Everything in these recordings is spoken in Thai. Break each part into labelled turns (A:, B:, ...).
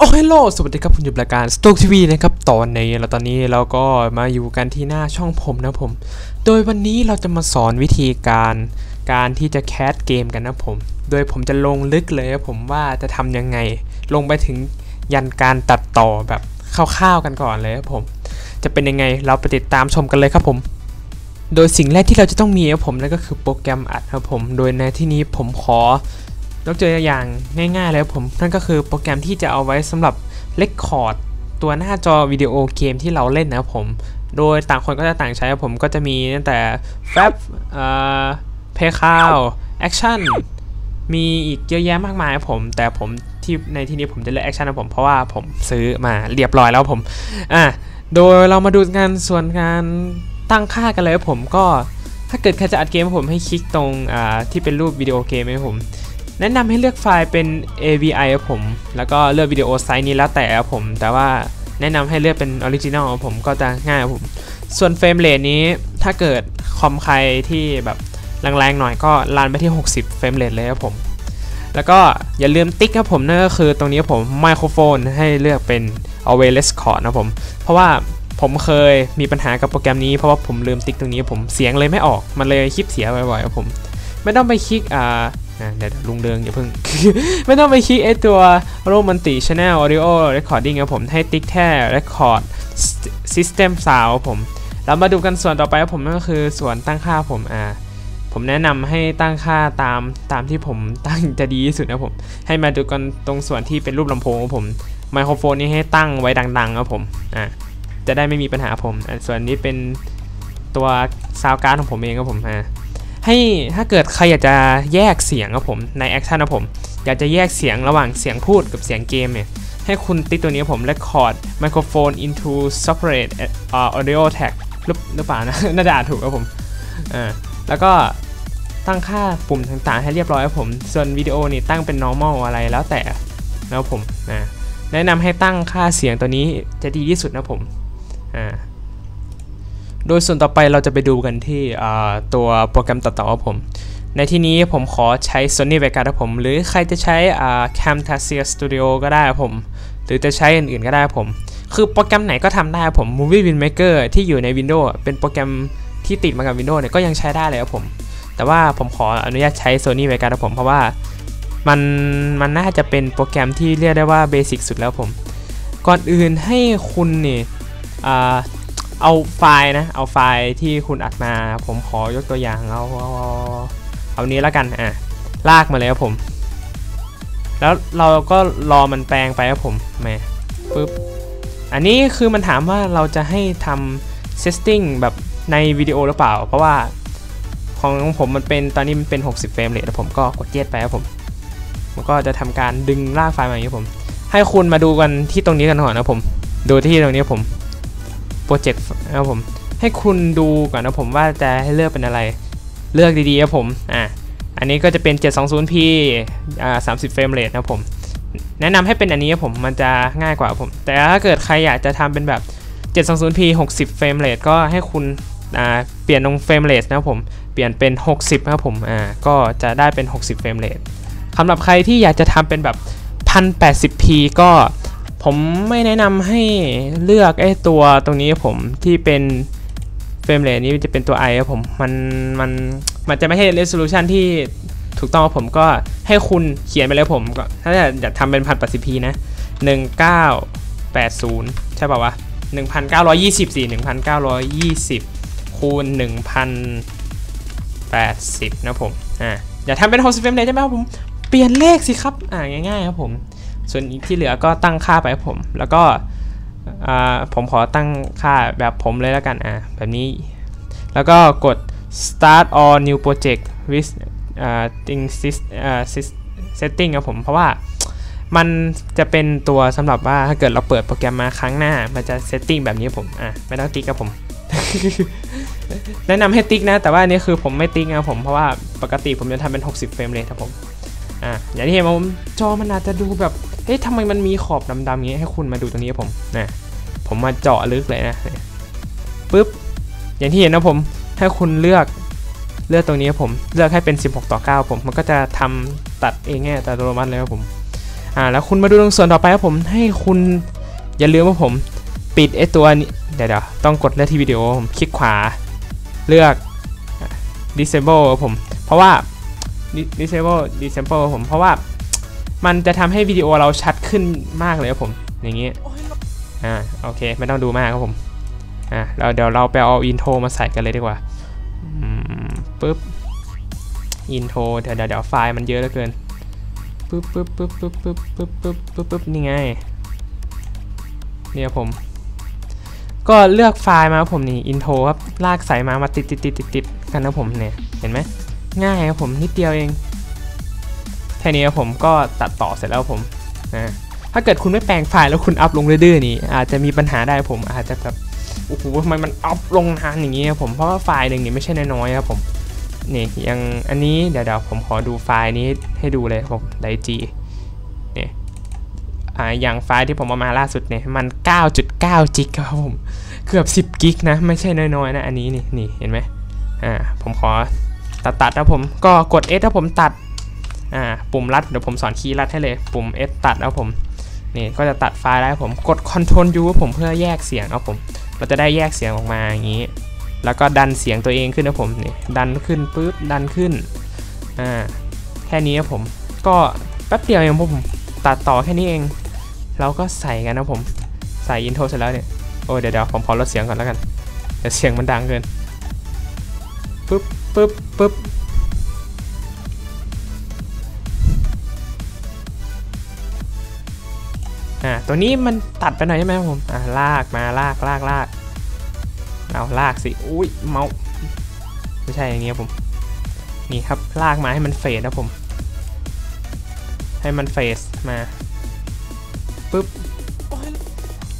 A: โอ้ฮัลโหลสวัสดีครับคุณอยู่รายการ s t o k TV นะครับตอนนี้แล้วตอนนี้เราก็มาอยู่กันที่หน้าช่องผมนะผม โดยวันนี้เราจะมาสอนวิธีการการที่จะแคสเกมกันนะผม โดยผมจะลงลึกเลยนะผมว่าจะทำยังไง ลงไปถึงยันการตัดต่อแบบคร่าวๆกันก่อนเลยนะผม จะเป็นยังไงเราไปติดตามชมกันเลยครับผม โดยสิ่งแรกที่เราจะต้องมีครับผมนั่นก็คือโปรแกรมอัดครับผม โดยในที่นี้ผมขอ ยกตัวอย่างง่ายๆเลยผมนั่นก็คือโปรแกรมที่จะเอาไว้สำหรับ record ตัวหน้าจอวิดีโอเกมที่เราเล่นนะผม โดยต่างคนก็จะต่างใช้ผมก็จะมีตั้งแต่แฟบเอ่อเพย์คาว Action มีอีกเยอะแยะมากมายผม แต่ผมที่ในที่นี้ผมจะเลือกแอคชั่นนะผมเพราะว่าผมซื้อมาเรียบร้อยแล้วผมอะโดยเรามาดูกันส่วนการตั้งค่ากันเลยผมก็ถ้าเกิดใครจะอัดเกมผมให้คลิกตรงอ่าที่เป็นรูปวิดีโอเกมให้ผม แนะนำให้เลือกไฟล์เป็น AVI ครับผม แล้วก็เลือก video size นี้แล้วแต่ครับผม แต่ว่าแนะนำให้เลือกเป็น original ครับผมก็จะง่ายครับผม ส่วน frame rate นี้ถ้าเกิดคอมใครที่แบบแรงๆหน่อยก็ run ไปที่ 60 frame rate เลยครับผม แล้วก็อย่าลืมติ๊กครับผมนั่นก็คือตรงนี้ผมไมโครโฟนให้เลือกเป็น always record นะผม เพราะว่าผมเคยมีปัญหากับโปรแกรมนี้เพราะว่าผมลืมติ๊กตรงนี้ผมเสียงเลยไม่ออกมันเลยคลิปเสียบ่อยๆครับผม ไม่ต้องไปคลิกอ่า อะเดี๋ยวลุงเดิงอย่าเพิ่ง ไม่ต้องไปคลิกไอตัว multichannel audio recording ครับผมให้ติ๊กแค่ record system sound ผม เรามาดูกันส่วนต่อไปครับผมนั่นก็คือส่วนตั้งค่าผมอ่าผมแนะนำให้ตั้งค่าตามตามที่ผมตั้งจะดีที่สุดนะผม ให้มาดูกันตรงส่วนที่เป็นรูปลำโพงของผมไมโครโฟนนี้ให้ตั้งไว้ดังๆครับผมอ่าจะได้ไม่มีปัญหาผม ส่วนนี้เป็นตัว sound card ของผมเองครับผมอ่า ให้ถ้าเกิดใครอยากจะแยกเสียงครับผมใน Action นะผมอยากจะแยกเสียงระหว่างเสียงพูดกับเสียงเกมเนี่ยให้คุณติ๊กตัวนี้ผม record microphone into separate audio track หรือเปล่านะน่าจะอ่าถูกครับผมอ่าแล้วก็ตั้งค่าปุ่มต่างๆ ให้เรียบร้อยครับผม ส่วนวิดีโอนี่ตั้งเป็น normal อะไรแล้วแต่แล้วผมนะแนะนำให้ตั้งค่าเสียงตัวนี้จะดีที่สุดนะผม โดยส่วนต่อไปเราจะไปดูกันที่ตัวโปรแกรมตัดต่อผม ในที่นี้ผมขอใช้ Sony Vegas ครับผม หรือใครจะใช้ Camtasia Studio ก็ได้ครับผม หรือจะใช้อื่นๆก็ได้ครับผม คือโปรแกรมไหนก็ทำได้ครับผม Movie Winmaker ที่อยู่ใน Windows เป็นโปรแกรมที่ติดมากับ Windows เนี่ยก็ยังใช้ได้เลยครับผม แต่ว่าผมขออนุญาตใช้ Sony Vegas ครับผม เพราะว่ามันมันน่าจะเป็นโปรแกรมที่เรียกได้ว่าเบสิกสุดแล้วผม ก่อนอื่นให้คุณเนี่ย เอาไฟล์นะ เอาไฟล์ที่คุณอัดมา ผมขอยกตัวอย่างเอาเอาเอานี้แล้วกันอะลากมาเลยครับผม แล้วเราก็รอมันแปลงไปครับผมแม่ปึ๊บอันนี้คือมันถามว่าเราจะให้ทำ setting แบบในวิดีโอหรือเปล่า เพราะว่าของผมมันเป็นตอนนี้มันเป็น 60 frame rate ผมก็กดเย็ดไปครับผม มันก็จะทำการดึงลากไฟล์มาอย่างนี้ผม ให้คุณมาดูกันที่ตรงนี้กันก่อนนะผม ดูที่ตรงนี้ผม project นะครับผม ให้คุณดูก่อนนะผมว่าจะให้เลือกเป็นอะไร เลือกดีๆครับผม อะ อันนี้ก็จะเป็น 720p อ่า30 frame rate นะผม แนะนำให้เป็นอันนี้ครับผม มันจะง่ายกว่าผม แต่ถ้าเกิดใครอยากจะทำเป็นแบบ 720p 60 frame rate ก็ให้คุณอ่าเปลี่ยนตรง frame rate นะครับผม เปลี่ยนเป็น 60นะครับผม อ่า ก็จะได้เป็น 60 frame rate สำหรับใครที่อยากจะทำเป็นแบบ 1080p ก็ ผมไม่แนะนำให้เลือกไอ้ตัวตรงนี้ผมที่เป็น frame rate นี้จะเป็นตัว i ครับผมมันมันมันจะไม่ใช่ resolution ที่ถูกต้องผมก็ให้คุณเขียนไปเลยผมก็ถ้าอยากทำเป็นพันแปดสิบพีนะหนึ่งเก้าแปดศูนย์ใช่ป่าวะหนึ่งพันเก้าร้อยยี่สิบสี่หนึ่งพันเก้าร้อยยี่สิบคูณหนึ่งพันแปดสิบนะผมอ่าอยากทำเป็นหกสิบเฟรมเรทใช่ไหมครับผม เปลี่ยนเลขสิครับ อ่าง่ายๆครับผม ส่วนที่เหลือก็ตั้งค่าไปผม แล้วก็ผมขอตั้งค่าแบบผมเลยแล้วกันอ่าแบบนี้ แล้วก็กด start or new project with uh, thing setting ครับผม เพราะว่ามันจะเป็นตัวสำหรับว่าถ้าเกิดเราเปิดโปรแกรมมาครั้งหน้า มันจะ setting แบบนี้ผม อะ ไม่ต้องติ๊กครับผม แนะนำให้ติ๊กนะ แต่ว่าอันนี้คือผมไม่ติ๊กนะผม เพราะว่าปกติผมจะทำเป็น 60 เฟรมเลยครับผม อะอย่างที่เห็นผมจอมันอาจจะดูแบบเอ๊ะทำไมมันมีขอบดำๆอย่างนี้ให้คุณมาดูตรงนี้ผมนะผมมาเจาะลึกเลยนะปุ๊บอย่างที่เห็นนะผมให้คุณเลือกเลือกตรงนี้ผมเลือกให้เป็น 16 ต่อ 9 ผมมันก็จะทำตัดเองแง่แต่อัตโนมัติเลยครับผมอ่าแล้วคุณมาดูตรงส่วนต่อไปครับผมให้คุณอย่าลืมว่าผมปิดไอตัวนี้เดี๋ยวต้องกดเลือกที่วิดีโอผมคลิกขวาเลือก disable ครับผม เพราะว่า disable disable ครับผมเพราะว่ามันจะทำให้วิดีโอเราชัดขึ้นมากเลยครับผม อย่างนี้อ่าโอเคไม่ต้องดูมากครับผมอ่าแล้วเดี๋ยวเราไปเอา intro มาใส่กันเลยดีกว่าอืมปึ๊บ intro เดี๋ยวเดี๋ยวเดี๋ยวไฟล์มันเยอะเหลือเกินปึ๊บปึ๊บปึ๊บปึ๊บปึ๊บปึ๊บปึ๊บปึ๊บปึ๊บนี่ไงเนี่ยผม ก็เลือกไฟล์มาครับผมนี่ intro ครับลากสายมามาติดติดติดติดติดกันนะผมเนี่ยเห็นไหม ง่ายครับผมนิดเดียวเองแค่นี้ครับผมก็ตัดต่อเสร็จแล้วผมนะถ้าเกิดคุณไม่แปลงไฟล์แล้วคุณอัพลงดื้อๆนี่อาจจะมีปัญหาได้ผมอาจจะแบบโอ้โหทำไมมันอัพลงนานอย่างนี้ครับผมเพราะว่าไฟล์หนึ่งนี่ไม่ใช่น้อยๆครับผมนี่ยังอันนี้เดี๋ยวผมขอดูไฟล์นี้ให้ดูเลยผมไดจีนี่อ่าอย่างไฟล์ที่ผมเอามาล่าสุดเนี่ยมัน 9.9 จิกครับผมเกือบ 10 กิกนะไม่ใช่น้อยๆนะอันนี้นี่นี่เห็นไหมอ่าผมขอ ตัดตัดนะผมก็กด S ถ้าผมตัดอ่าปุ่มรัดเดี๋ยวผมสอนคีย์รัดให้เลยปุ่ม S ตัดแล้วผมนี่ก็จะตัดไฟล์ได้ผมกด Ctrl U ผมเพื่อแยกเสียงครับผม เราจะได้แยกเสียงออกมาอย่างนี้ แล้วก็ดันเสียงตัวเองขึ้นนะผมนี่ดันขึ้นปุ๊บดันขึ้นอ่าแค่นี้ครับผมก็แป๊บเดียวเองพวกผมตัดต่อแค่นี้เองเราก็ใส่กันนะผมใส่อินโทรเสร็จแล้วเนี่ยโอ้เดี๋ยวเดี๋ยวผมขอลดเสียงก่อนแล้วกันเดี๋ยวเสียงมันดังเกิน ปุ๊บปุ๊บอ่าตัวนี้มันตัดไปหน่อยใช่ไหมครับผมอ่าลากมาลากลากลากเอาลากสิอุ้ยเมาส์ไม่ใช่อย่างเงี้ยผมนี่ครับลากมาให้มันเฟดนะผม ให้มันเฟสมาปึ๊บ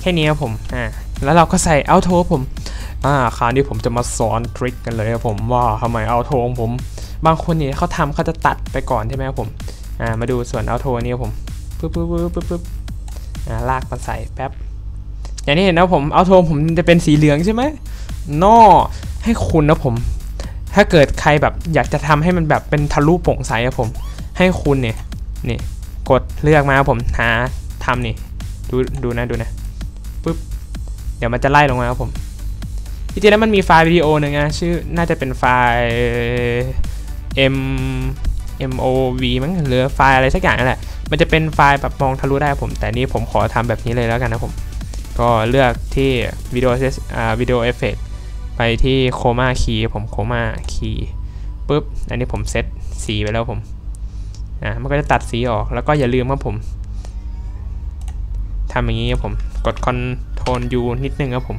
A: แค่นี้ครับผมอ่าแล้วเราก็ใส่เอาโทผม อ่าคราวนี้ผมจะมาสอนทริคกันเลยครับผมว่าทำไมเอาโทของผม บางคนเนี่ยเขาทำเขาจะตัดไปก่อนใช่ไหมครับผมอ่ามาดูส่วนเอาโทนี้ครับผมปึ๊บปึ๊บปึ๊บปึ๊บอ่าลากมาใส่แป๊บอย่างที่เห็นนะผมเอาโทมผมจะเป็นสีเหลืองใช่ไหมนอให้คุณนะผม ถ้าเกิดใครแบบอยากจะทำให้มันแบบเป็นทะลุโปร่งใสอะผม ให้คุณเนี่ยนี่กดเลือกมาครับผมหาทำนี่ ดูดูนะดูนะปุ๊บเดี๋ยวมันจะไล่ลงมาครับผม จริงๆแล้วมันมีไฟล์วิดีโอหนึ่งนะชื่อน่าจะเป็นไฟล์ m mov มั้งหรือไฟล์อะไรสักอย่างนั่นแหละ มันจะเป็นไฟล์แบบมองทะลุได้ผม แต่นี่ผมขอทำแบบนี้เลยแล้วกันนะผม ก็เลือกที่วิดีโอเซอ่า video effect ไปที่ chroma key ผมโคมาkey ปุ๊บ อันนี้ผมเซตสีไปแล้วผมอ่ามันก็จะตัดสีออกแล้วก็อย่าลืมครับผมทำอย่างนี้ครับผม กด Ctrl U นิดนึงครับผม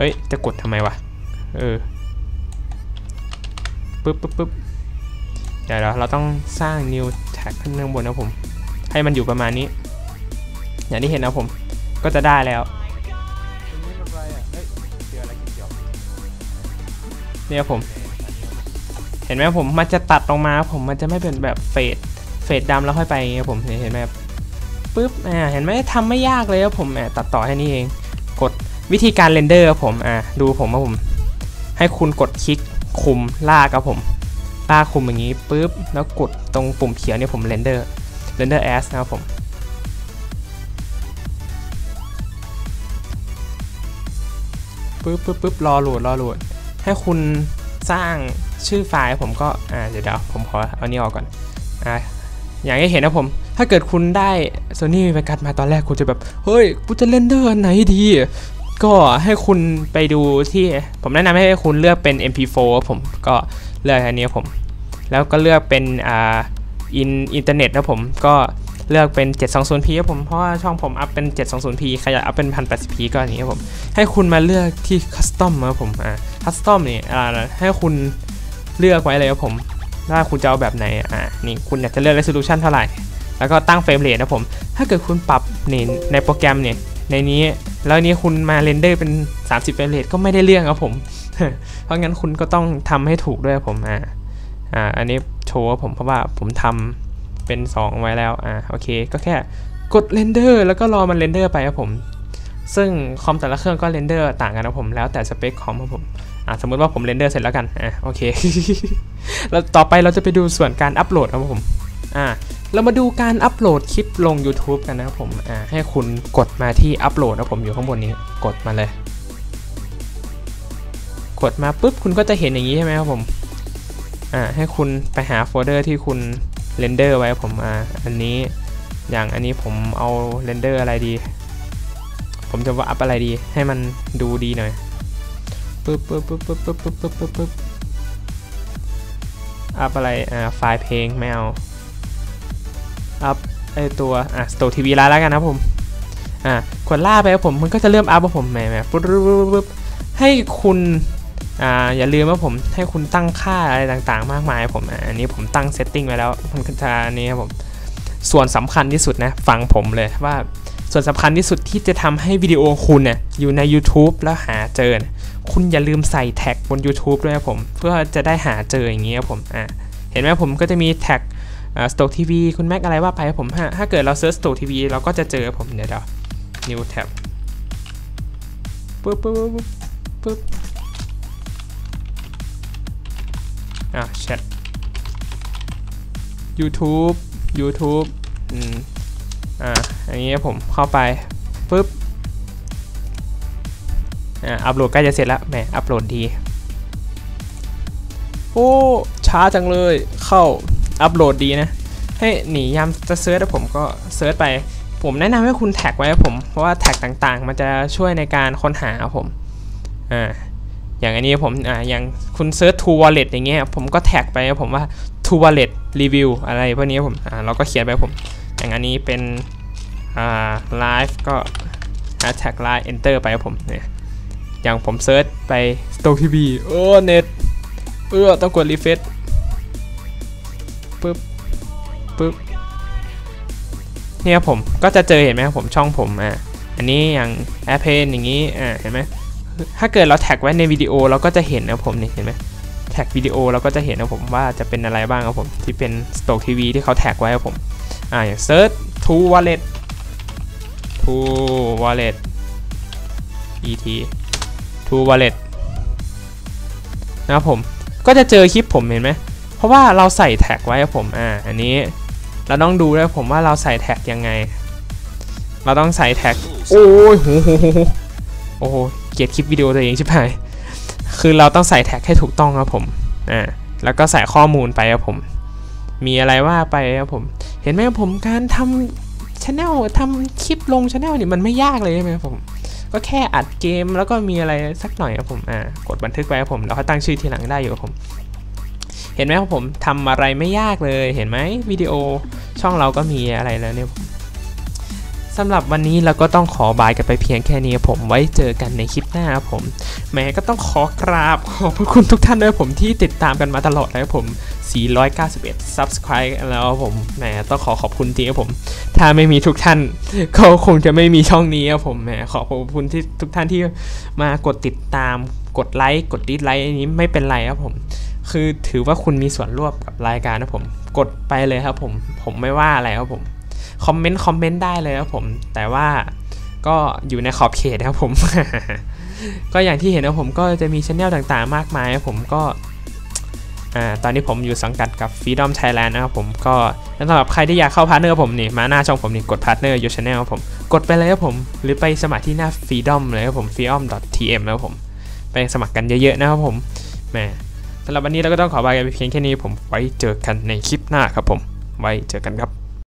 A: เอ้ย จะกดทำไมวะ เออปุ๊บปุ๊บปุ๊บเดี๋ยวเราเราต้องสร้าง new tag ขึ้นข้างบนนะผม ให้มันอยู่ประมาณนี้ อย่างที่เห็นนะผม ก็จะได้แล้วเนี่ยผม เห็นไหมผม มันจะตัดลงมาผม มันจะไม่เป็นแบบ fade fade ดำแล้วค่อยไปอย่างเงี้ยผม เห็นไหมปึ๊บ อ่า เห็นไหมทำไม่ยากเลยครับผมแหมตัดต่อแค่นี้เอง กด วิธีการ render ครับผมอ่าดูผมว่าผม ให้คุณกดคลิกคุมลากครับผมลากคุมอย่างนี้ปึ๊บแล้วกดตรงปุ่มเขียวเนี่ยผม render render as นะครับผมปึ๊บปึ๊บปึ๊บรอโหลดรอโหลดให้คุณสร้างชื่อไฟล์ผมก็อ่าเดี๋ยวเดี๋ยวผมขอเอานี้ออกก่อนอ่าอย่างที่เห็นนะผม ถ้าเกิดคุณได้ Sony v e g a s มาตอนแรกคุณจะแบบ เฮ้ย กูจะ render อันไหนดี ก็ให้คุณไปดูที่ผมแนะนำให้คุณเลือกเป็น MP4 ผมก็เลือกอันนี้ผม แล้วก็เลือกเป็นอ่าอินอินเทอร์เน็ตนะผมก็เลือกเป็น 720p ครับผม เพราะว่าช่องผมอัพเป็น 720p ใครอยากอัพเป็น 1080p ก็อันนี้ครับผม ให้คุณมาเลือกที่ Custom ครับผม อ่า Custom นี่อ่า ให้คุณเลือกไว้เลยครับผมว่าคุณจะเอาแบบไหน อ่า นี่คุณอยากจะเลือก resolution เท่าไหร่ แล้วก็ตั้ง frame rate นะผม ถ้าเกิดคุณปรับนี่ในโปรแกรมเนี่ยในนี้ แล้วนี้คุณมา render เป็น 30 frame rate ก็ไม่ได้เรื่องครับผม เพราะงั้นคุณก็ต้องทำให้ถูกด้วยครับผมอ่าอ่าอันนี้โชว์ผมเพราะว่าผมทำเป็น 2 ไว้แล้วอ่าโอเค ก็แค่กด render แล้วก็รอมัน render ไปครับผม ซึ่งคอมแต่ละเครื่องก็ render ต่างกันนะผมแล้วแต่สเปคคอมครับผมอ่าสมมติว่าผม render เสร็จแล้วกันอ่าโอเค แล้วต่อไปเราจะไปดูส่วนการอัปโหลดครับผม อ่าเรามาดูการอัปโหลดคลิปลง YouTube กันนะครับผมอ่าให้คุณกดมาที่อัปโหลดนะผมอยู่ข้างบนนี้กดมาเลย กดมาปุ๊บคุณก็จะเห็นอย่างนี้ใช่ไหมครับผมอ่าให้คุณไปหาโฟลเดอร์ที่คุณเรนเดอร์ไว้ผมอ่าอันนี้อย่างอันนี้ผมเอาเรนเดอร์อะไรดี ผมจะว่าอัพอะไรดีให้มันดูดีหน่อยปึ๊บปึ๊บปึ๊บปึ๊บปึ๊บปึ๊บปึ๊บปึ๊บปึ๊บอัพอะไรอ่าไฟล์เพลงไม่เอา อัพไอตัวอะสโตทีวีลน์แล้วกันนะผมอ่ากดล่าไปครับผมมันก็จะเริ่มอัพครับผมแหมแหมปึ๊บปึ๊บให้คุณอ่าอย่าลืมว่าผมให้คุณตั้งค่าอะไรต่างๆ มากมายผมอ่าอันนี้ผมตั้ง setting ไว้แล้วมันก็จะอันนี้ครับผมส่วนสำคัญที่สุดนะฟังผมเลยว่าส่วนสำคัญที่สุดที่จะทำให้วิดีโอคุณเนี่ยอยู่ใน YouTube แล้วหาเจอ คุณอย่าลืมใส่แท็กบน YouTube ด้วยครับผม เพื่อจะได้หาเจออย่างนี้ครับผมอ่าเห็นไหมผมก็จะมีแท็ก สโต k ทีวีคุณแม็กอะไรว่าไปผมถ้าเกิดเราเซิร์ชสโต k ทีวีเราก็จะเจอผมเดี๋ยวเดี๋ยว new tab ปึ๊บปึ๊บปึ๊บปึ๊บอะ chat YouTube YouTube อืมอ่าอย่างนี้ผมเข้าไปปุ๊บอ่าอัปโหลดใกล้จะเสร็จแล้วแหมอัปโหลดดี โอ้ ช้าจังเลยเข้า อัปโหลดดีนะ ให้หนียามจะเซิร์ชแล้วผมก็เซิร์ชไป ผมแนะนำให้คุณแท็กไว้กับผม เพราะว่าแท็กต่างๆ มันจะช่วยในการค้นหาผมอ่าอย่างอันนี้ผมอ่าอย่างคุณเซิร์ช to wallet อย่างเงี้ยผมก็แท็กไปกับผมว่า to wallet review อะไรพวกนี้ผมอ่าเราก็เขียนไปกับผม อย่างอันนี้เป็นอ่าไลฟ์ก็ hashtag live enter ไปกับผมเนี่ยอย่างผมเซิร์ชไป Stoke TV โอ้เน็ตเออต้องกด refresh ปึ๊บปึ๊บเนี่ยครับผมก็จะเจอเห็นไหมครับผมช่องผมอะอันนี้อย่าง a p p อย่างนี้อ่าเห็นไหมถ้าเกิดเราแท็กไว้ในวิดีโอเราก็จะเห็นนะผมนี่เห็นไหมแท็กวิดีโอเราก็จะเห็นนะผมว่าจะเป็นอะไรบ้างครับผมที่เป็น Stoke TV ที่เขาแท็กไว้ครับผมอ่าอย่างเซิร์ช to wallet to wallet et True Wallet นะครับผมก็จะเจอคลิปผมเห็นไหม เพราะว่าเราใส่แท็กไว้ครับผมอ่าอันนี้เราต้องดูด้วยผมว่าเราใส่แท็กยังไง เราต้องใส่แท็กโอ้ยโหโหโหโอ้โหเกียดคลิปวิดีโอตัวเองชิบหายคือเราต้องใส่แท็กให้ถูกต้องครับผมอ่าแล้วก็ใส่ข้อมูลไปครับผม มีอะไรว่าไปครับผม เห็นไหมครับผมการทำช anel ทำคลิปลงช anel นี่มันไม่ยากเลยใช่ไหมครับผมก็แค่อัดเกมแล้วก็มีอะไรสักหน่อยครับผม อ่า กดบันทึกไว้ครับผม แล้วก็ตั้งชื่อทีหลังได้อยู่ครับผม เห็นไหมครับผมทำอะไรไม่ยากเลยเห็นไหมวิดีโอช่องเราก็มีอะไรแล้วเนี่ยสำหรับวันนี้เราก็ต้องขอบายกันไปเพียงแค่นี้ผมไว้เจอกันในคลิปหน้าครับผมแหม้ก็ต้องขอกราบขอบพระคุณทุกท่านด้วยผมที่ติดตามกันมาตลอดเลยครับผม 491 subscribe แล้วครับผมแหมต้องขอขอบคุณจริงครับผม ถ้าไม่มีทุกท่านก็คงจะไม่มีช่องนี้ครับผมแหมขอขอบคุณที่ทุกท่านที่มากดติดตามกดไลค์กดดิสไลค์อันนี้ไม่เป็นไรครับผม คือถือว่าคุณมีส่วนร่วมกับรายการนะผม กดไปเลยครับผม ผมไม่ว่าอะไรครับผม คอมเมนต์คอมเมนต์ได้เลยครับผม แต่ว่าก็อยู่ในขอบเขตครับผม ก็อย่างที่เห็นนะผมก็จะมีช anel ต่างๆ มากมายครับผมก็อ่าตอนนี้ผมอยู่สังกัดกับ Freedom Thailand นะครับผมก็แล้วสำหรับใครที่อยากเข้า partner ผมนี่มาหน้าช่องผมนี่กดพาร์ทเนอร์ your channel ครับผมกดไปเลยครับผม หรือไปสมัครที่หน้า Freedom เลยครับผม freedom.tm นะครับผม ไปสมัครกันเยอะๆนะครับผมแหม สำหรับวันนี้เราก็ต้องขอ bye กันเพียงแค่นี้ผมไว้เจอกันในคลิปหน้าครับผม ไว้เจอกันครับ